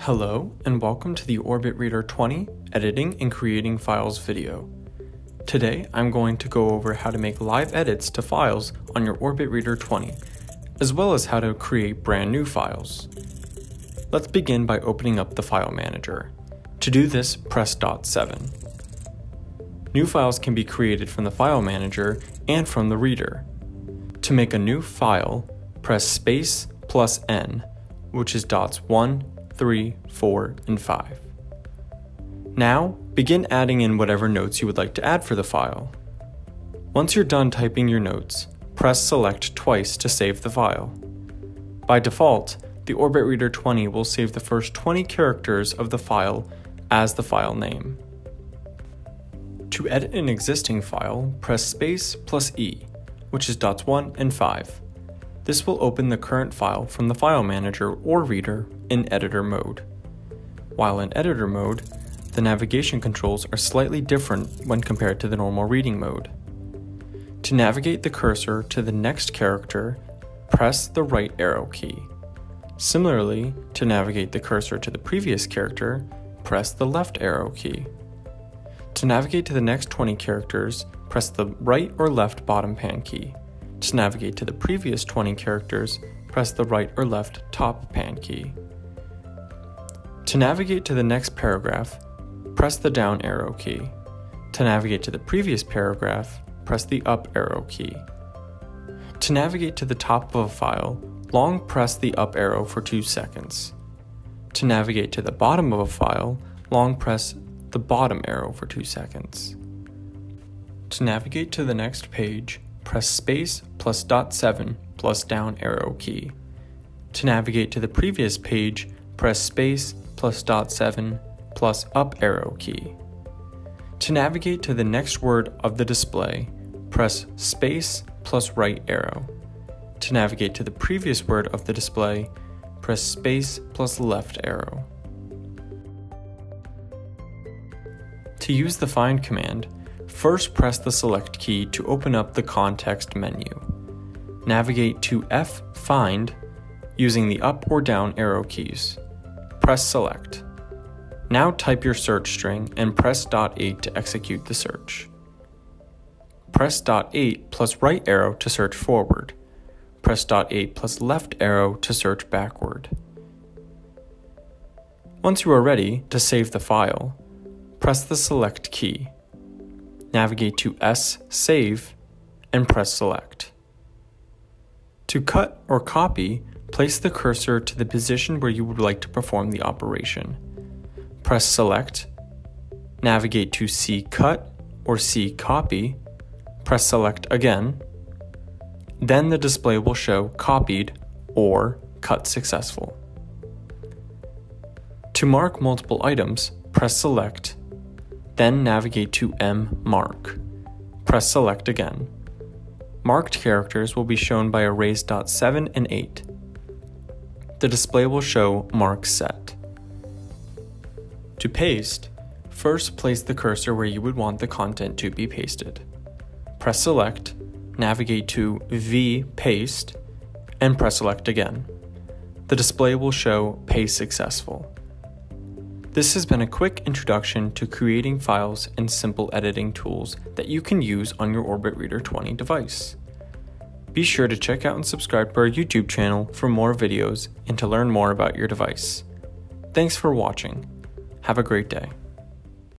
Hello, and welcome to the Orbit Reader 20 Editing and Creating Files video. Today, I'm going to go over how to make live edits to files on your Orbit Reader 20, as well as how to create brand new files. Let's begin by opening up the File Manager. To do this, press dot 7. New files can be created from the File Manager and from the Reader. To make a new file, press space plus n, which is dots 1, 3, 4, and 5. Now, begin adding in whatever notes you would like to add for the file. Once you're done typing your notes, press select twice to save the file. By default, the Orbit Reader 20 will save the first 20 characters of the file as the file name. To edit an existing file, press space plus E, which is dots 1 and 5. This will open the current file from the File Manager or Reader in editor mode. While in editor mode, the navigation controls are slightly different when compared to the normal reading mode. To navigate the cursor to the next character, press the right arrow key. Similarly, to navigate the cursor to the previous character, press the left arrow key. To navigate to the next 20 characters, press the right or left bottom pan key. To navigate to the previous 20 characters, press the right or left top pan key. To navigate to the next paragraph, press the down arrow key. To navigate to the previous paragraph, press the up arrow key. To navigate to the top of a file, long press the up arrow for 2 seconds. To navigate to the bottom of a file, long press the bottom arrow for 2 seconds. To navigate to the next page, press space plus dot 7 plus down arrow key. To navigate to the previous page, press space plus dot 7 plus up arrow key. To navigate to the next word of the display, press space plus right arrow. To navigate to the previous word of the display, press space plus left arrow. To use the find command, first press the select key to open up the context menu. Navigate to F find using the up or down arrow keys. Press select. Now type your search string and press dot 8 to execute the search. Press dot 8 plus right arrow to search forward. Press dot 8 plus left arrow to search backward. Once you are ready to save the file, press the select key. Navigate to S Save and press select. To cut or copy, place the cursor to the position where you would like to perform the operation. Press select, navigate to C cut or C copy, press select again, then the display will show copied or cut successful. To mark multiple items, press select, then navigate to M mark. Press select again. Marked characters will be shown by arrays dot 7 and 8. The display will show mark set. To paste, first place the cursor where you would want the content to be pasted. Press select, navigate to V paste, and press select again. The display will show paste successful. This has been a quick introduction to creating files and simple editing tools that you can use on your Orbit Reader 20 device. Be sure to check out and subscribe to our YouTube channel for more videos and to learn more about your device. Thanks for watching. Have a great day.